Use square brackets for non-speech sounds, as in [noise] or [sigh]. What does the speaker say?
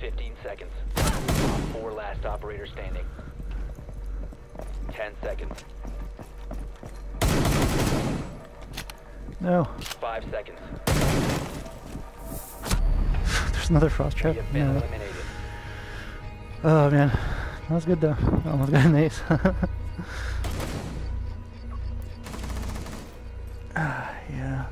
Fifteen seconds. Four last operator standing. Ten seconds. No. Five seconds. [sighs] There's another frost trap. You have been No. eliminated. Oh man. That was good though. I almost got an ace. [laughs] ah, yeah.